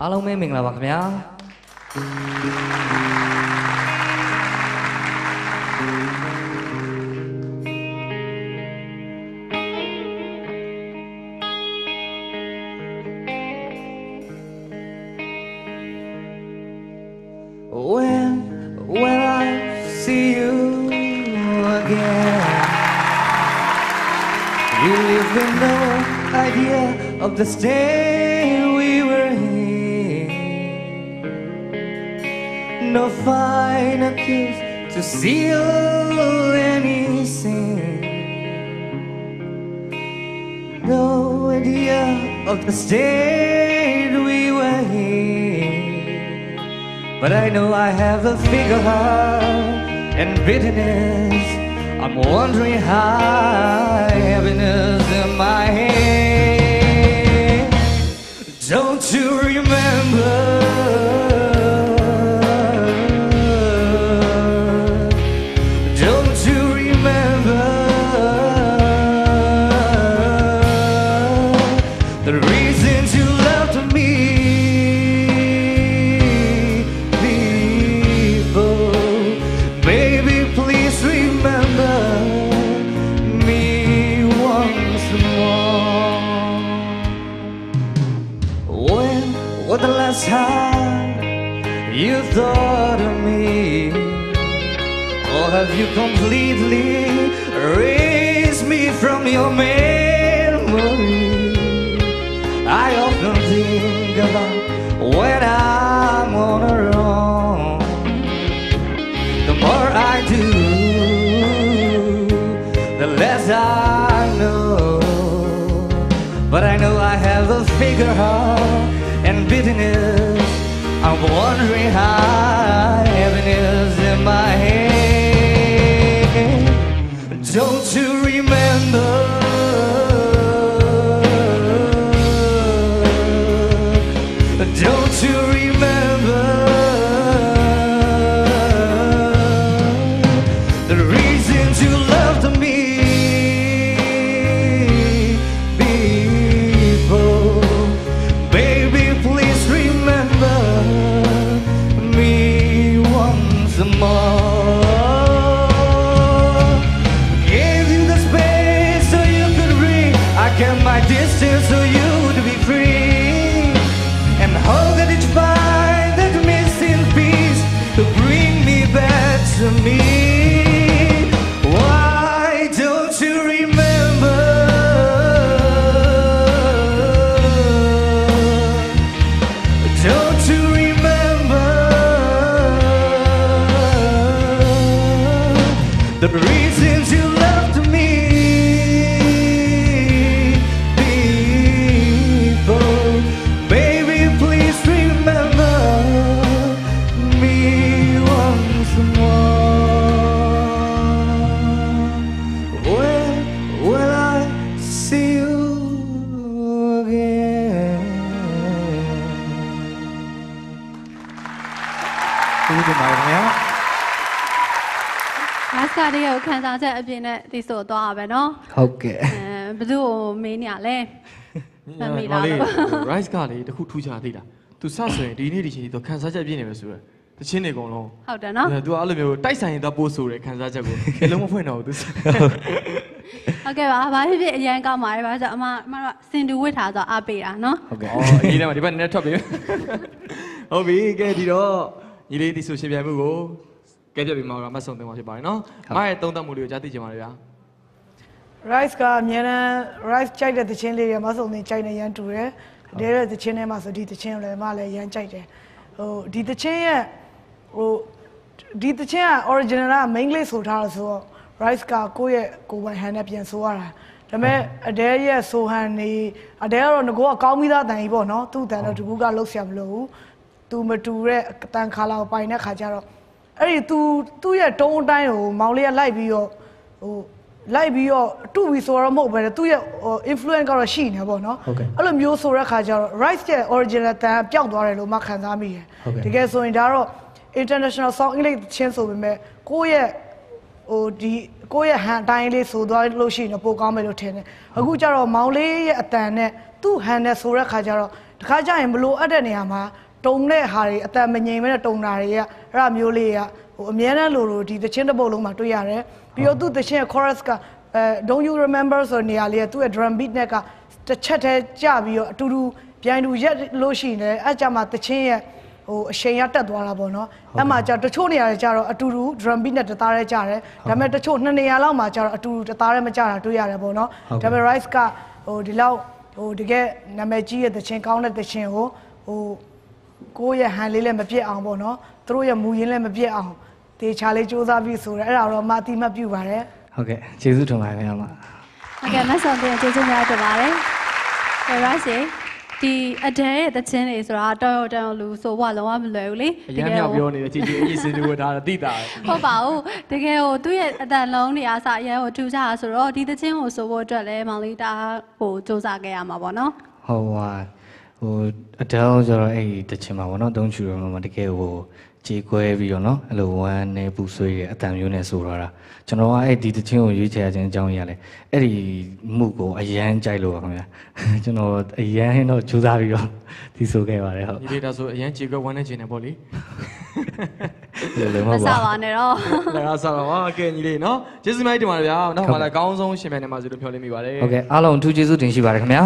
အားလုံးပဲမင်္ဂလာပါခင်ဗျာ When when I see you again You leave me no idea of the state No final kiss to seal any sin No idea of the state we were in but I know I have a figure and bitterness. I'm wondering how happiness in my hand. Don't you remember? The reasons you loved me before? Baby, please remember me once more. When was the last time you thought of me? Or have you completely erased me from your memory? About when I'm on a own. The more I do, the less I know. But I know I have a figure heart and bitterness. I'm wondering how still so you ဇူးတင်ပါတယ်ခင်ဗျာ။မာစတာလေးကိုခန်းစားချက်အပြင်နဲ့သိဆိုသွားတာပဲနော်။ဟုတ်ကဲ့။အဲဘသူ့ကိုမေးနေရလဲ။မမေးတော့ဘူး။ rice ကလေတခုထူချာသေးတာ။ तू စဆိုရင်ဒီနေ့ဒီချိန်ဒီတော့ခန်းစားချက်ပြည့်နေမယ်ဆိုရယ်။တချင်းတွေအကုန်လုံးဟုတ်တယ်နော်။ तू အဲ့လိုမျိုးတိုက်ဆိုင်ရင်တော့ပို့ဆိုတယ်ခန်းစားချက်ကို။ဘယ်လုံးမဖွင့်တော့ဘူး तू ။ဟုတ်ကဲ့ပါဘာဖြစ်ဖြစ်အရန်ကောင်းပါတယ်ဘာလို့ဆိုအမအမတို့စင်တူဝစ်ထားဆိုအားပေးတာနော်ဟုတ်ကဲ့အော်အေးတယ်မဒီဘက်နည်းထွက်ပြီဟုတ်ပြီကဲဒီတော့ ညီလေးဒီဆိုရှင်ပြိုင်မှုကိုကဲပြပြီးမှာတော့မတ်ဆုံတင်ပါဖြစ်ပါတယ်နော်မရဲ့သုံးသပ်မှုလေးကိုကြားသိချင်ပါတယ်ဗျာ rice ကအများနဲ့ rice ကြိုက်တဲ့သချင်းလေးတွေမဆုံနေကြိုက်နေရန်တူတယ်။ဒဲတဲ့သချင်းထဲမှာဆိုဒီသချင်းလည်းမလည်းရန်ကြိုက်တယ်။ဟိုဒီသချင်းရဲ့ဟိုဒီသချင်းက original က main လေးဆိုထားလို့ဆိုတော့ rice ကကိုယ့်ရဲ့ကိုယ်ပိုင်ဟန်နဲ့ပြန်ဆိုရတာ။ဒါပေမဲ့အဒဲရဲ့ဆိုဟန်နေအဒဲကတော့ငကောကကောင်းပြီးသားတန်ကြီးပေါ့နော်။သူ့တန်တော့တကူကလှုပ်ရှားမလို့ဘူး။ तू မတူတဲ့အတန်ခါလာကိုပိုင်တဲ့ခါကျတော့အဲ့ဒီ तू သူ့ရဲ့တုံးအတိုင်းကိုမောင်လေးကလိုက်ပြီးတော့ဟိုလိုက်ပြီးတော့တူပြီးဆိုတော့မဟုတ်ပဲသူ့ရဲ့ဟို influence ကတော့ရှိနေပေါ့နော်ဟုတ်ကဲ့အဲ့လိုမျိုးဆိုတဲ့ခါကျတော့ rice ရဲ့ original တန်ပျောက်သွားတယ်လို့မှခံစားမိတယ်ဟုတ်ကဲ့တကယ်ဆိုရင်ဒါတော့ international song အင်္ဂလိပ်ချင်းဆိုပေမဲ့ကိုယ့်ရဲ့ဟဟိုဒီကိုယ့်ရဲ့ဟန်အတိုင်းလေးဆိုသွားလို့ရှိရင်တော့ပိုကောင်းမယ်လို့ထင်တယ်အခုကျတော့မောင်လေးရဲ့အတန်နဲ့သူ့ဟန်နဲ့ဆိုတဲ့ခါကျတော့တခါကျရင်မလို့အပ်တဲ့နေရာမှာ တုံတဲ့ဟာတွေအတန်မငြိမ်မဲနဲ့တုံတာတွေကအဲ့ဒါမျိုးလေးကဟိုအများနဲ့လို့လို့ဒီသချင်းတစ်ပုတ်လုံးမှာတွေ့ရတယ်ပြီးတော့သူ့သချင်းရဲ့ chorus ကအဲ don't you remember ဆိုတဲ့နေရာလေးကသူ့ရဲ့ drum beat နဲ့ကတစ်ချက်တည်းကြပြီးတော့အတူတူပြိုင်တူရက်လို့ရှိရင်လည်းအဲ့ကြမှာသချင်းရဲ့ဟိုအရှိန်ရတက်သွားတာပေါ့နော်အဲ့မှာကျတချို့နေရာတွေကျတော့အတူတူ drum beat နဲ့တသားတည်းကြတယ်ဒါပေမဲ့တချို့နှစ်နေရာလောက်မှာကျတော့အတူတူတသားတည်းမကြတာတွေ့ရတယ်ပေါ့နော်ဒါပေမဲ့ rice ကဟိုဒီလောက်ဟိုတကယ်နာမည်ကြီးရဲ့သချင်းကောင်းတဲ့သချင်းကိုဟို ကိုယ့်ရဲ့ဟန်လေးလည်းမပြတ်အောင်ပေါ့နော်သူတို့ရဲ့မူရင်းလည်းမပြတ်အောင်တေချာလေးစူးစမ်းပြီးဆိုတော့အဲ့ဒါတော့မအတိမတ်ပြုပါတယ်ဟုတ်ကဲ့ကျေးဇူးတင်ပါတယ်ခင်ဗျာမဟုတ်ကဲ့မဆောင်းတင်ကျေးဇူးများတင်ပါတယ်ကဲ rice ရေဒီအဒဲရဲ့တခြင်းတွေဆိုတာတော်တော်တော်လူဆိုဘွားလုံးဝမလွယ်ဘူးလေအရင်မြောက်ပြောနေတယ်ချီချီအကြီးစင်တူဝတ်ထားတာတိတာတယ်ဟုတ်ပါဘူးတကယ်ဟိုသူ့ရဲ့အတန်လုံးတွေအားစအရင်ဟိုထူကြတာဆိုတော့ဒီတခြင်းကိုဆိုဖို့အတွက်လည်းမောင်လေးတာဟိုစူးစမ်းခဲ့ရမှာပေါ့နော်ဟိုဟာ ဟိုအတောင်းဆိုတော့အဲ့ဒီတချင်မှာဗောနော်သုံးချူတော့မှတကယ်ဟိုကြေကွဲပြီးတော့နော်အဲ့လိုဝမ်းနေပူဆွေးတဲ့အတန်မျိုးနဲ့ဆိုတော့တာကျွန်တော်ကအဲ့ဒီတချင်ကိုရွေးချယ်ခြင်းအကြောင်းကြီးရလဲအဲ့ဒီမှုကိုအရန်ကြိုက်လို့ပါခင်ဗျာကျွန်တော်အရန်တော့ကြိုးစားပြီးတော့ဒီဆိုခဲ့ပါတယ်ဟုတ်ညီလေးဒါဆိုအရင်ကြေကွက်ဝမ်းနေခြင်းနဲ့ပေါ့လေဒီလိုမမဟုတ်စပါပါနဲ့တော့လည်းအားစားတော့ပါကဲညီလေးနော်ကျေးဇူးများတင်ပါတယ်ဗျာနောက်မှလည်းအကောင်းဆုံးရှင်ပြန်နေမှာဆိုလို့ပြောလိမ့်မိပါတယ်ဟုတ်ကဲ့အားလုံးအထူးကျေးဇူးတင်ရှိပါတယ်ခင်ဗျာ